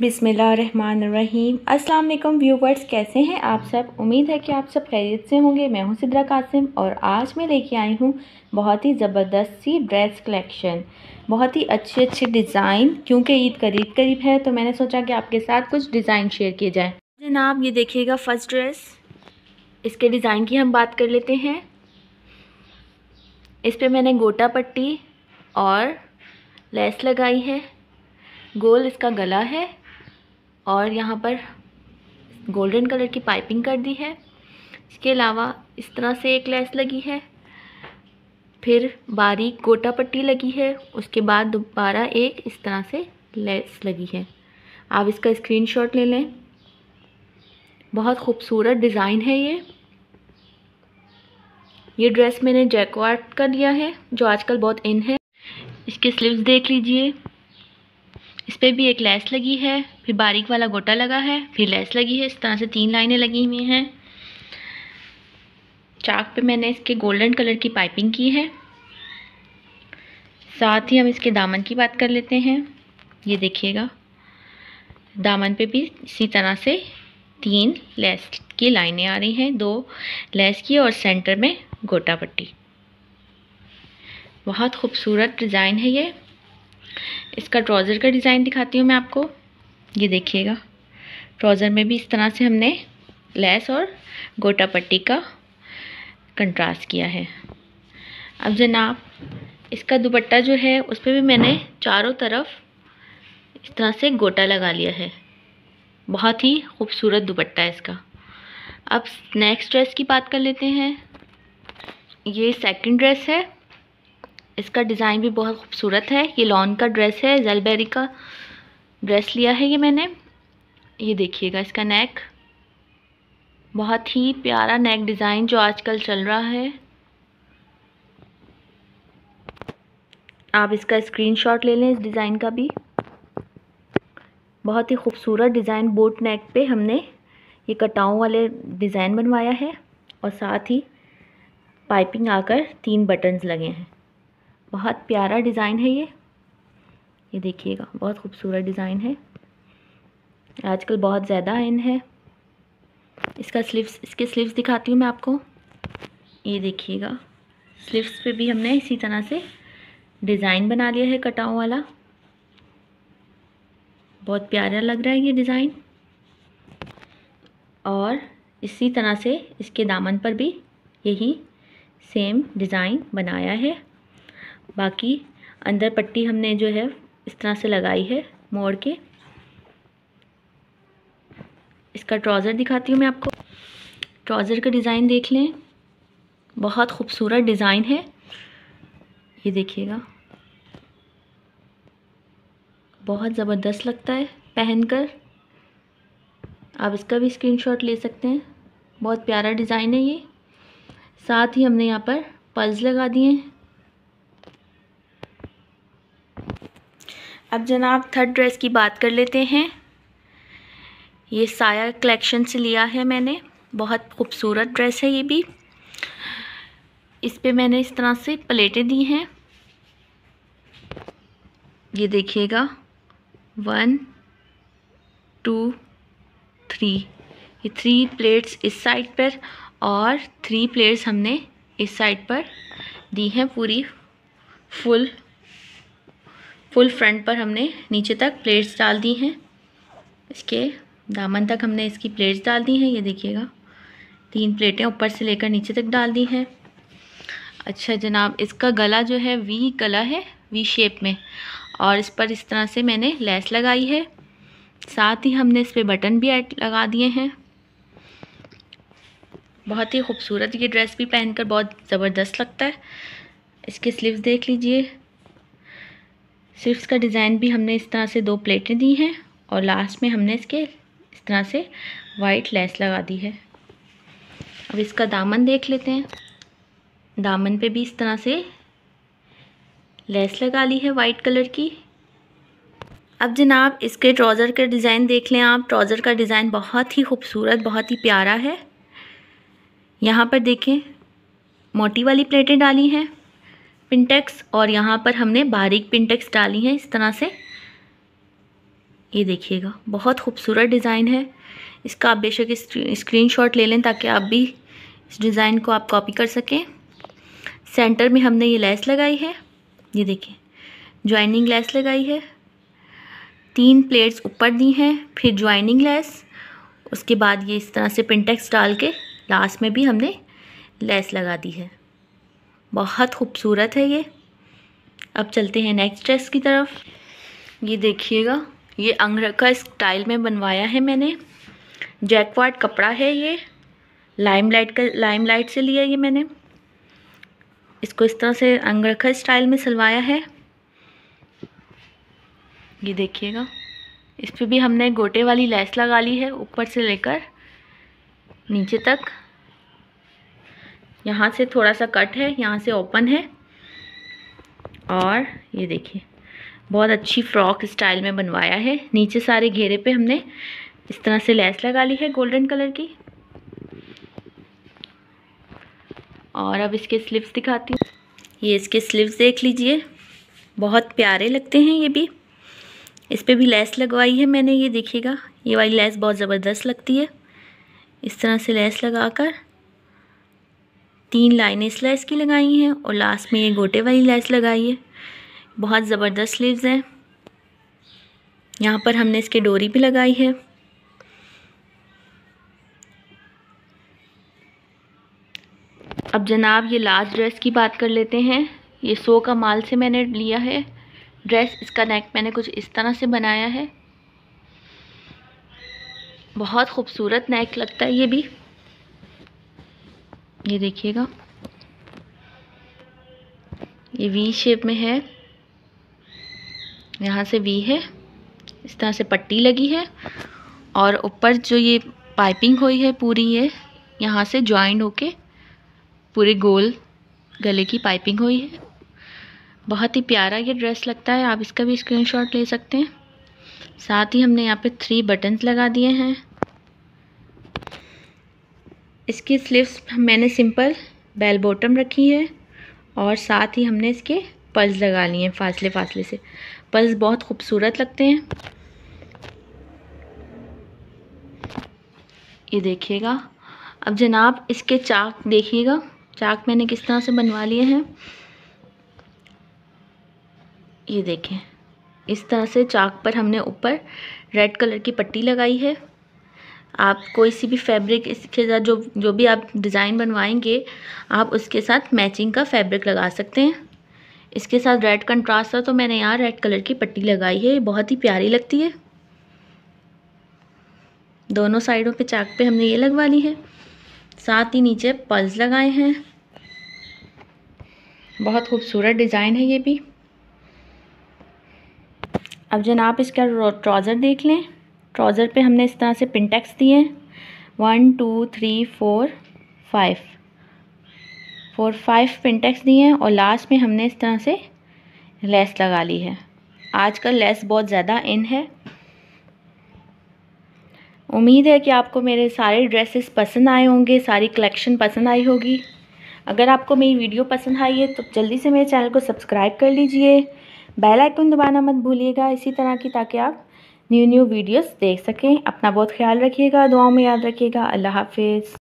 बिसमीम वालेकुम व्यूवर्स, कैसे हैं आप सब? उम्मीद है कि आप सब खैरियत से होंगे। मैं हूँ सिद्रा कासिम और आज मैं लेके आई हूँ बहुत ही ज़बरदस्त सी ड्रेस कलेक्शन। बहुत ही अच्छे अच्छे डिज़ाइन, क्योंकि ईद करीब करीब है तो मैंने सोचा कि आपके साथ कुछ डिज़ाइन शेयर किए जाए। जनाब, ये देखिएगा फ़र्स्ट ड्रेस। इसके डिज़ाइन की हम बात कर लेते हैं। इस पर मैंने गोटा पट्टी और लेस लगाई है। गोल इसका गला है। और यहाँ पर गोल्डन कलर की पाइपिंग कर दी है। इसके अलावा इस तरह से एक लेस लगी है। फिर बारीक गोटा पट्टी लगी है। उसके बाद दोबारा एक इस तरह से लेस लगी है। आप इसका स्क्रीनशॉट ले लें। बहुत खूबसूरत डिज़ाइन है ये। ये ड्रेस मैंने जैकवार्ट का लिया है, जो आजकल बहुत इन है। इसके स्लीव्स देख लीजिए। इस पर भी एक लेस लगी है, फिर बारीक वाला गोटा लगा है, फिर लेस लगी है, इस तरह से तीन लाइनें लगी हुई हैं। चाक पे मैंने इसके गोल्डन कलर की पाइपिंग की है। साथ ही हम इसके दामन की बात कर लेते हैं। ये देखिएगा, दामन पे भी इसी तरह से तीन लेस की लाइनें आ रही हैं, दो लेस की और सेंटर में गोटा पट्टी। बहुत खूबसूरत डिज़ाइन है ये। इसका ट्राउज़र का डिज़ाइन दिखाती हूँ मैं आपको। ये देखिएगा। ट्राउज़र में भी इस तरह से हमने लेस और गोटा पट्टी का कंट्रास्ट किया है। अब जनाब, इसका दुपट्टा जो है, उस पर भी मैंने चारों तरफ़ इस तरह से गोटा लगा लिया है। बहुत ही खूबसूरत दुपट्टा है इसका। अब नेक्स्ट ड्रेस की बात कर लेते हैं। ये सेकंड ड्रेस है। इसका डिज़ाइन भी बहुत खूबसूरत है। ये लॉन का ड्रेस है, जलबेरी का ड्रेस लिया है ये मैंने। ये देखिएगा इसका नेक। बहुत ही प्यारा नेक डिज़ाइन जो आजकल चल रहा है। आप इसका स्क्रीनशॉट ले लें इस डिज़ाइन का भी। बहुत ही खूबसूरत डिज़ाइन बोट नेक पे हमने ये कटाओं वाले डिज़ाइन बनवाया है और साथ ही पाइपिंग आकर तीन बटन्स लगे हैं। बहुत प्यारा डिज़ाइन है ये। ये देखिएगा, बहुत खूबसूरत डिज़ाइन है। आजकल बहुत ज़्यादा इन है। इसका स्लीव्स, इसके स्लीव्स दिखाती हूँ मैं आपको। ये देखिएगा, स्लीव्स पे भी हमने इसी तरह से डिज़ाइन बना लिया है कटाओ वाला। बहुत प्यारा लग रहा है ये डिज़ाइन। और इसी तरह से इसके दामन पर भी यही सेम डिज़ाइन बनाया है। बाकी अंदर पट्टी हमने जो है इस तरह से लगाई है, मोड़ के। इसका ट्राउज़र दिखाती हूँ मैं आपको। ट्राउज़र का डिज़ाइन देख लें। बहुत खूबसूरत डिज़ाइन है। ये देखिएगा। बहुत ज़बरदस्त लगता है पहनकर। आप इसका भी स्क्रीनशॉट ले सकते हैं। बहुत प्यारा डिज़ाइन है ये। साथ ही हमने यहाँ पर पल्स लगा दिए हैं। अब जनाब थर्ड ड्रेस की बात कर लेते हैं। ये साया कलेक्शन से लिया है मैंने। बहुत खूबसूरत ड्रेस है ये भी। इस पे मैंने इस तरह से प्लेटें दी हैं। ये देखिएगा। वन टू थ्री ये थ्री प्लेट्स इस साइड पर और थ्री प्लेट्स हमने इस साइड पर दी हैं पूरी फुल फुल फ्रंट पर हमने नीचे तक प्लेट्स डाल दी हैं। इसके दामन तक हमने इसकी प्लेट्स डाल दी हैं, ये देखिएगा। तीन प्लेटें ऊपर से लेकर नीचे तक डाल दी हैं। अच्छा जनाब, इसका गला जो है वी गला है वी शेप में। और इस पर इस तरह से मैंने लेस लगाई है। साथ ही हमने इस पर बटन भी ऐड लगा दिए हैं। बहुत ही खूबसूरत ये ड्रेस भी पहनकर बहुत ज़बरदस्त लगता है। इसके स्लीव्स देख लीजिए। सिर्फ़ का डिज़ाइन भी हमने इस तरह से दो प्लेटें दी हैं और लास्ट में हमने इसके इस तरह से वाइट लेस लगा दी है। अब इसका दामन देख लेते हैं। दामन पे भी इस तरह से लेस लगा ली है वाइट कलर की। अब जनाब इसके ट्राउज़र का डिज़ाइन देख लें आप। ट्राउज़र का डिज़ाइन बहुत ही खूबसूरत, बहुत ही प्यारा है। यहाँ पर देखें, मोटी वाली प्लेटें डाली हैं। पिंटेक्स और यहाँ पर हमने बारीक पिंटेक्स डाली हैं इस तरह से। ये देखिएगा, बहुत खूबसूरत डिज़ाइन है। इसका आप बेशक स्क्रीन शॉट ले लें ताकि आप भी इस डिज़ाइन को आप कॉपी कर सकें। सेंटर में हमने ये लेस लगाई है, ये देखिए ज्वाइनिंग लेस लगाई है। तीन प्लेट्स ऊपर दी हैं, फिर ज्वाइनिंग लेस, उसके बाद ये इस तरह से पिंटेक्स डाल के लास्ट में भी हमने लेस लगा दी है। बहुत खूबसूरत है ये। अब चलते हैं नेक्स्ट ड्रेस की तरफ़। ये देखिएगा, ये अंगरखा स्टाइल में बनवाया है मैंने। जैकवाट कपड़ा है ये। लाइम लाइट का लाइम लाइट से लिया ये मैंने। इसको इस तरह से अंगरखा स्टाइल में सिलवाया है। ये देखिएगा, इस पर भी हमने गोटे वाली लेस लगा ली है, ऊपर से लेकर नीचे तक। यहाँ से थोड़ा सा कट है, यहाँ से ओपन है। और ये देखिए, बहुत अच्छी फ्रॉक स्टाइल में बनवाया है। नीचे सारे घेरे पे हमने इस तरह से लेस लगा ली है गोल्डन कलर की। और अब इसके स्लीव्स दिखाती हूँ। ये इसके स्लीव्स देख लीजिए। बहुत प्यारे लगते हैं ये भी। इस पर भी लेस लगवाई है मैंने, ये देखिएगा। ये वाली लेस बहुत ज़बरदस्त लगती है। इस तरह से लेस लगाकर। तीन लाइनें इस लेस की लगाई हैं और लास्ट में ये गोटे वाली लेस लगाई है। बहुत ज़बरदस्त स्लीव्स हैं। यहाँ पर हमने इसके डोरी भी लगाई है। अब जनाब ये लास्ट ड्रेस की बात कर लेते हैं। ये सो का माल से मैंने लिया है। ड्रेस इसका नेक मैंने कुछ इस तरह से बनाया है। बहुत खूबसूरत नेक लगता है ये भी। ये देखिएगा। ये वी शेप में है। यहाँ से वी है। इस तरह से पट्टी लगी है। और ऊपर जो ये पाइपिंग हुई है पूरी ये, यहाँ से ज्वाइंट होके पूरे गोल गले की पाइपिंग हुई है। बहुत ही प्यारा ये ड्रेस लगता है। आप इसका भी स्क्रीनशॉट ले सकते हैं। साथ ही हमने यहाँ पे थ्री बटन्स लगा दिए हैं। इसकी स्लीव्स मैंने सिंपल बेल बॉटम रखी है और साथ ही हमने इसके पल्स लगा लिए हैं फासले फासले से। पल्स बहुत खूबसूरत लगते हैं। ये देखिएगा। अब जनाब इसके चाक देखिएगा। चाक मैंने किस तरह से बनवा लिए हैं। ये देखें। इस तरह से चाक पर हमने ऊपर रेड कलर की पट्टी लगाई है। आप कोई सी भी फैब्रिक इसके साथ जो जो भी आप डिज़ाइन बनवाएँगे, आप उसके साथ मैचिंग का फैब्रिक लगा सकते हैं। इसके साथ रेड कंट्रास्ट था तो मैंने यहाँ रेड कलर की पट्टी लगाई है, ये बहुत ही प्यारी लगती है। दोनों साइडों पे चाक पे हमने ये लगवा ली है। साथ ही नीचे पल्स लगाए हैं। बहुत खूबसूरत डिज़ाइन है ये भी। अब जनाब इसका ट्राउज़र देख लें। ट्राउज़र पे हमने इस तरह से पिंटेक्स दिए हैं। One two three four five four five pintucks दिए हैं और लास्ट में हमने इस तरह से लेस लगा ली है। आजकल लेस बहुत ज़्यादा इन है। उम्मीद है कि आपको मेरे सारे ड्रेसेस पसंद आए होंगे, सारी कलेक्शन पसंद आई होगी। अगर आपको मेरी वीडियो पसंद आई है तो जल्दी से मेरे चैनल को सब्सक्राइब कर लीजिए। बेल आइकन दबाना मत भूलिएगा, इसी तरह की ताकि आप न्यू न्यू वीडियोस देख सकें। अपना बहुत ख्याल रखिएगा, दुआओं में याद रखिएगा। अल्लाह हाफिज़।